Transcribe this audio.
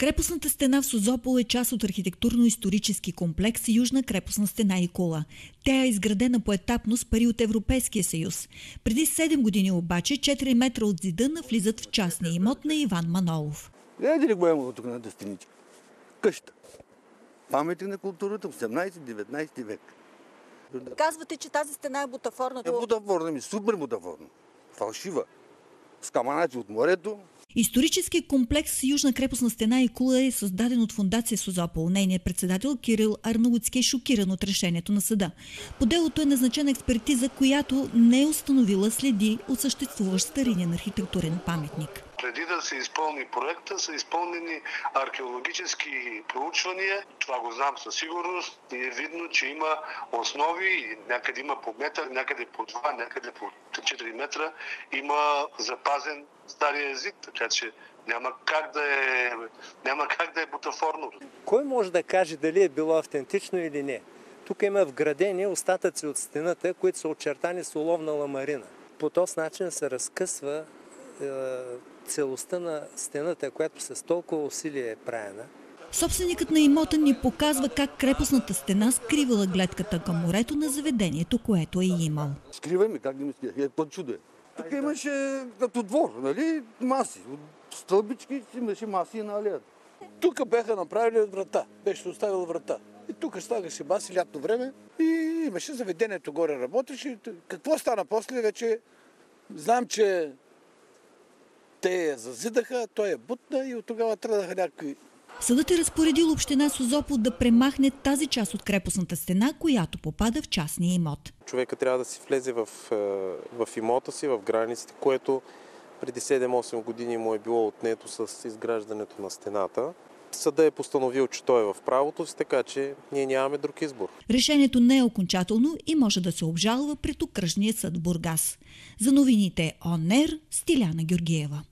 Крепостната стена в Созопол е част от архитектурно-исторически комплекс Южна крепостна стена и кула. Тя е изградена поетапно с пари от Европейския съюз. Преди 7 години обаче 4 метра от зида навлизат в частния имот на Иван Манолов. Гледайте ли го тук на стените? Къща. Памети на културата 18-19 век. Казвате, че тази стена е бутафорна. Е бутафорна ми, супер бутафорна. Фалшива. С каманаци от морето, Исторически комплекс Южна крепостна стена и кула е създаден от фундация Созопол. Нейният председател Кирил Арнаутски е шокиран от решението на съда. По делото е назначена експертиза, която не е установила следи от съществуващ старинен архитектурен паметник преди да се изпълни проекта, са изпълнени археологически проучвания. Това го знам със сигурност и е видно, че има основи, някъде има по метър, някъде по 2, някъде по 4 метра. Има запазен стария език, така че няма как да е, няма как да е бутафорно. Кой може да каже дали е било автентично или не? Тук има вградени остатъци от стената, които са очертани с уловна ламарина. По този начин се разкъсва целостта на стената, която с толкова усилие е правена. Собственикът на имота ни показва как крепостната стена скривала гледката към морето на заведението, което е имал. Скривай ми, как да ми скрива? Е, чудо е. Тук имаше като двор, нали, маси. От стълбички имаше маси на алеята. Тук бяха направили врата, беше оставил врата. И тук слагаше маси лятно време и имаше заведението горе работеше. Какво стана после вече? Знам, че те я зазидаха, той я бутна и от тогава тръгнаха някакви Съдът е разпоредил община Созопол да премахне тази част от крепостната стена, която попада в частния имот. Човека трябва да си влезе в, е, в имота си, в границите, което преди 7-8 години му е било отнето с изграждането на стената. Съда е постановил, че той е в правото си, така че ние нямаме друг избор. Решението не е окончателно и може да се обжалва пред окръжния съд Бургас. За новините ОНЕР Стиляна Георгиева.